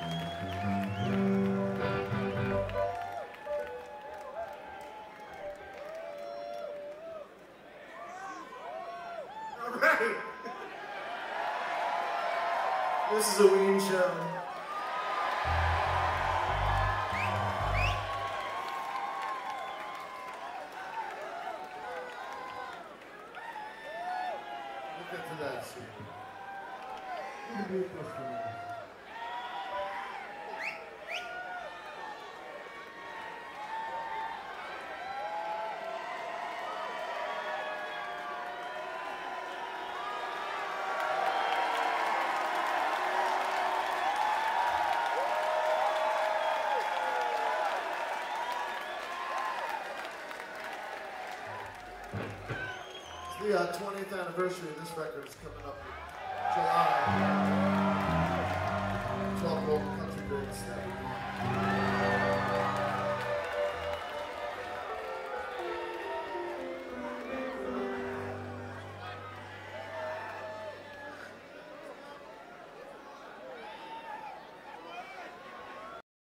Right. This is a Ween show. Look at that. Beautiful. the uh, 20th anniversary of this record is coming up in July. Mm-hmm. 12 local country groups that